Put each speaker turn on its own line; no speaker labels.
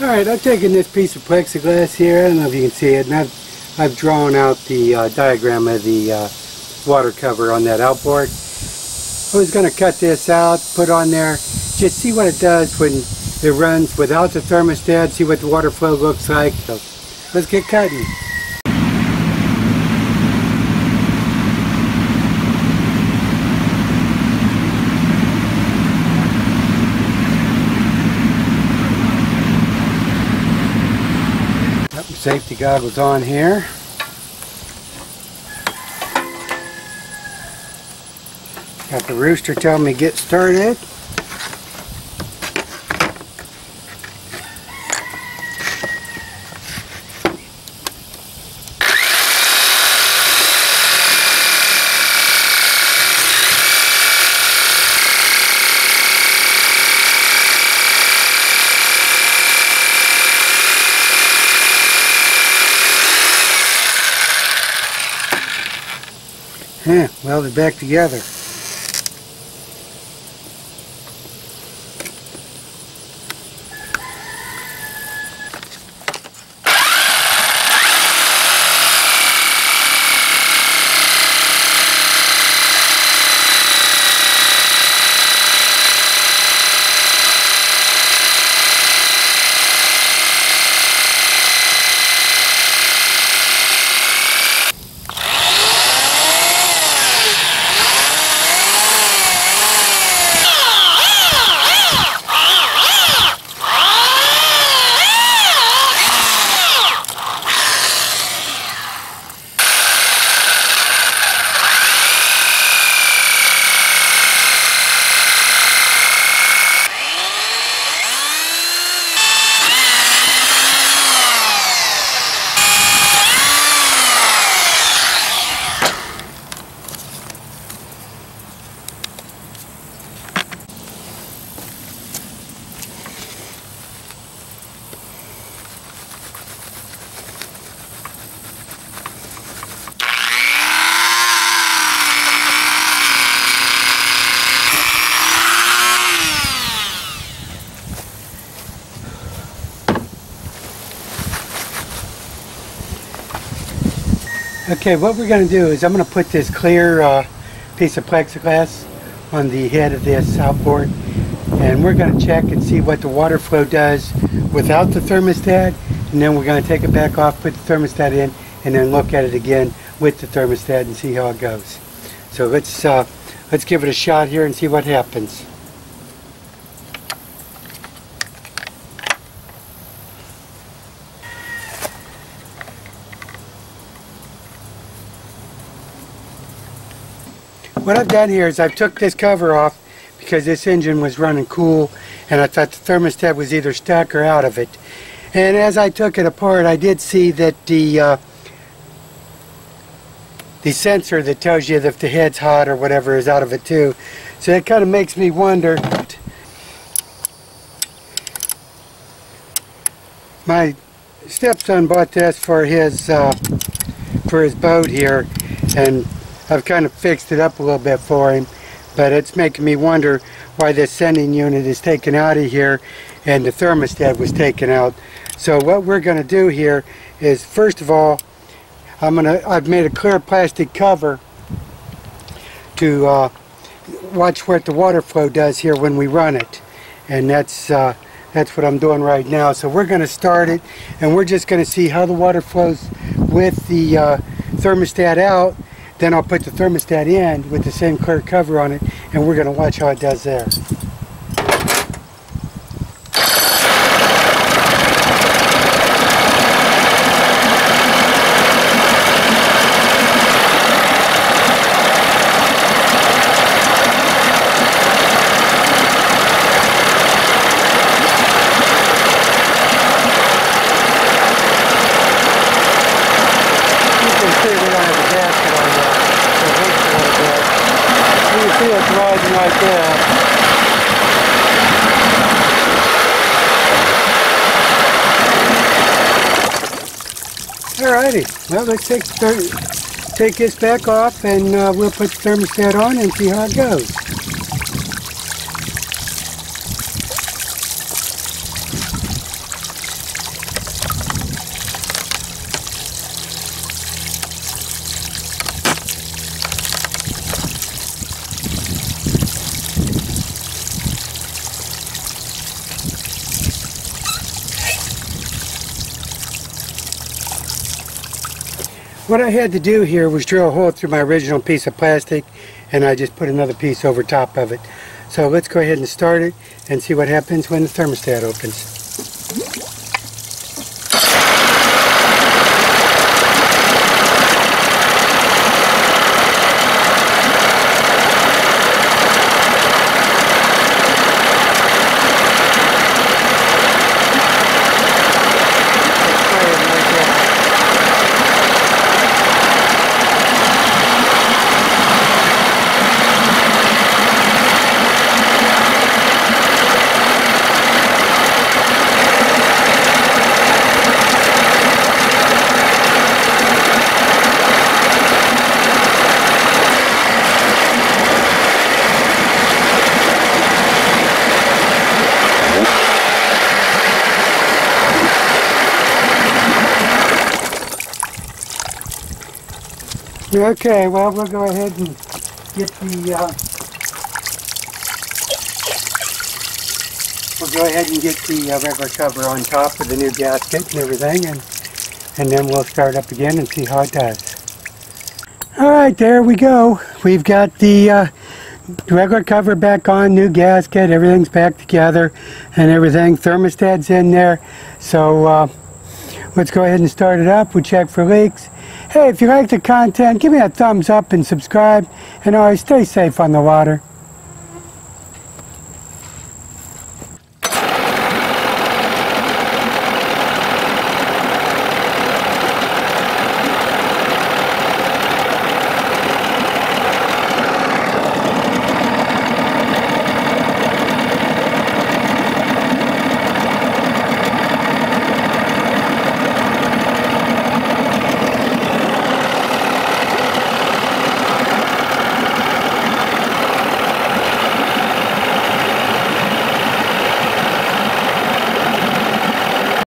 Alright, I've taken this piece of plexiglass here, I don't know if you can see it, and I've, I've drawn out the uh, diagram of the uh, water cover on that outboard. I was going to cut this out, put on there, just see what it does when it runs without the thermostat, see what the water flow looks like. So let's get cutting. Safety goggles on here. Got the rooster telling me get started. Yeah, welded back together. Okay, what we're going to do is I'm going to put this clear uh, piece of plexiglass on the head of this outboard and we're going to check and see what the water flow does without the thermostat and then we're going to take it back off, put the thermostat in and then look at it again with the thermostat and see how it goes. So let's, uh, let's give it a shot here and see what happens. What I've done here is I've took this cover off because this engine was running cool and I thought the thermostat was either stuck or out of it. And as I took it apart I did see that the uh, the sensor that tells you if the head's hot or whatever is out of it too. So it kind of makes me wonder my stepson bought this for his uh, for his boat here and I've kind of fixed it up a little bit for him but it's making me wonder why this sending unit is taken out of here and the thermostat was taken out. So what we're going to do here is first of all I'm gonna I've made a clear plastic cover to uh, watch what the water flow does here when we run it. And that's uh, that's what I'm doing right now. So we're going to start it and we're just going to see how the water flows with the uh, thermostat out then I'll put the thermostat in with the same clear cover on it and we're going to watch how it does there. It's right there. Alrighty, well let's take, take this back off and uh, we'll put the thermostat on and see how it goes. What I had to do here was drill a hole through my original piece of plastic and I just put another piece over top of it. So let's go ahead and start it and see what happens when the thermostat opens. Okay, well, we'll go ahead and get the, uh, we'll go ahead and get the uh, regular cover on top of the new gasket and everything, and, and then we'll start up again and see how it does. All right, there we go. We've got the uh, regular cover back on, new gasket, everything's back together and everything. Thermostat's in there, so uh, let's go ahead and start it up. We'll check for leaks. Hey, if you like the content, give me a thumbs up and subscribe. And always stay safe on the water.